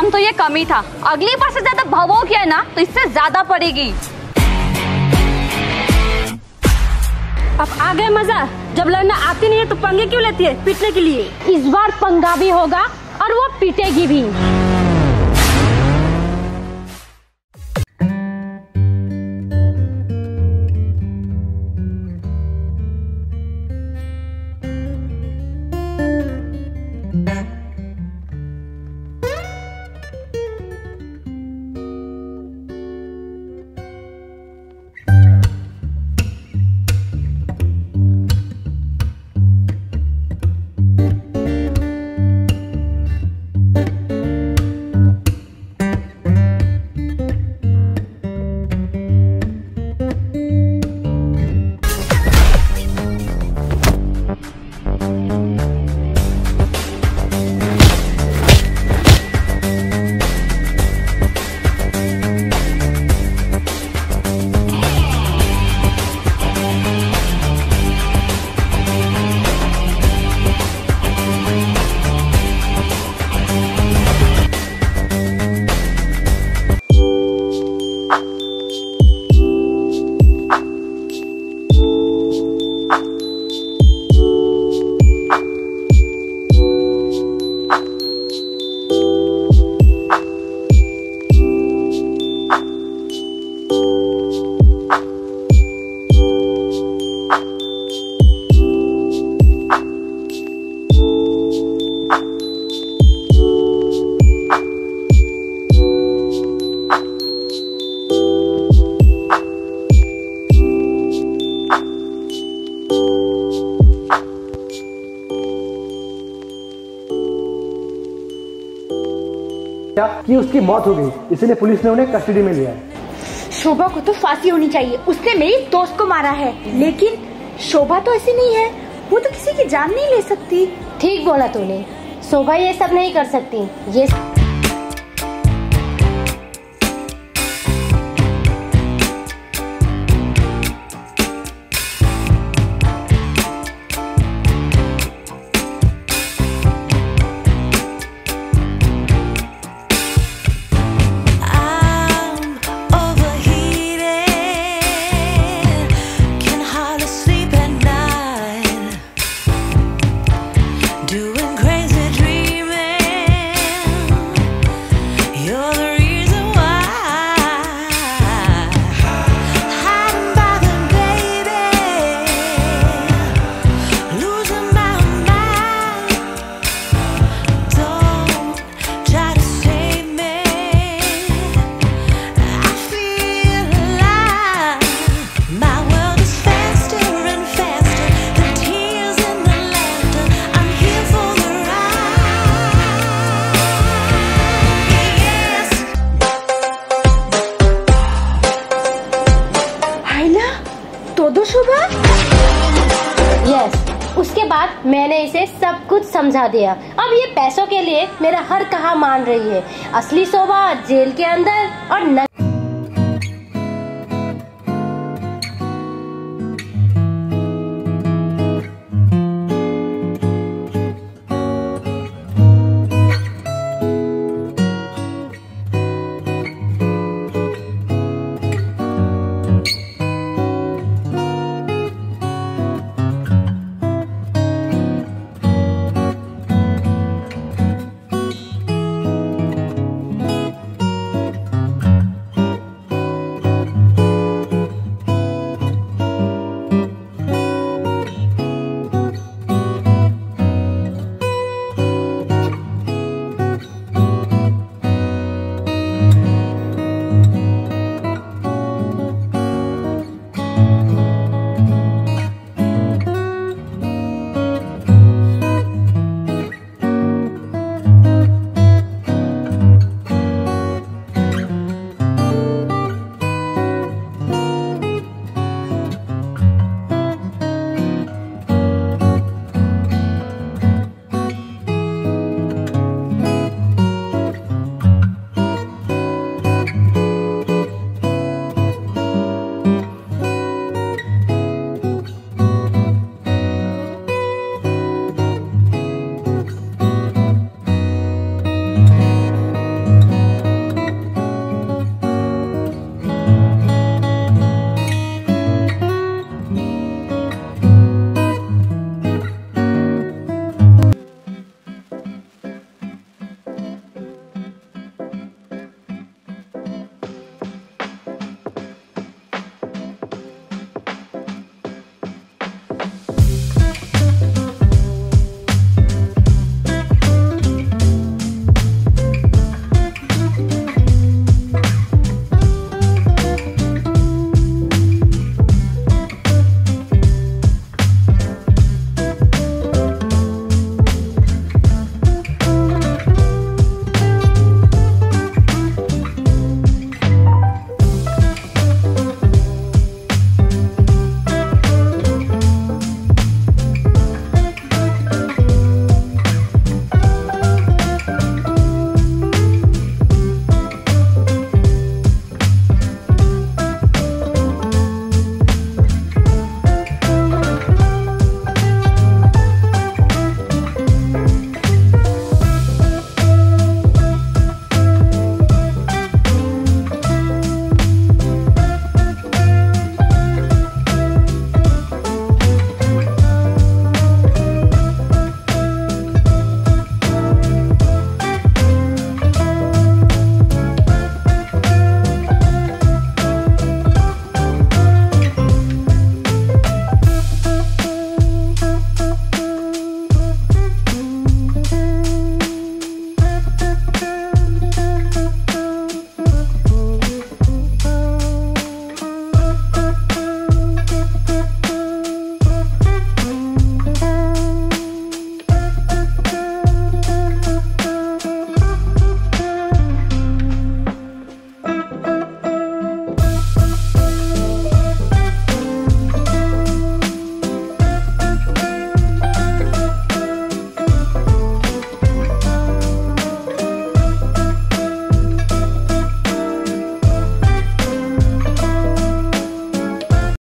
अंजाम तो ये कम ही था। अगली बार से ज़्यादा भवो किया ना तो इससे ज़्यादा पड़ेगी। अब आ गए मज़ा। जब लड़ना आती नहीं है तो पंगे क्यों लेती है? पीटने के लिए। इस बार पंगा भी होगा और वो पीटेगी भी। क्या कि उसकी मौत हो गई। इसीलिए पुलिस ने उन्हें कस्टडी में लिया है। शोभा को तो फांसी होनी चाहिए। उसने मेरी दोस्त को मारा है। लेकिन शोभा तो ऐसी नहीं है। वो तो किसी की जान नहीं ले सकती। ठीक बोला तूने। शोभा ये सब नहीं कर सकती। ये कुछ समझा दिया। अब ये पैसों के लिए मेरा हर कहा मान रही है। असली शोभा जेल के अंदर और न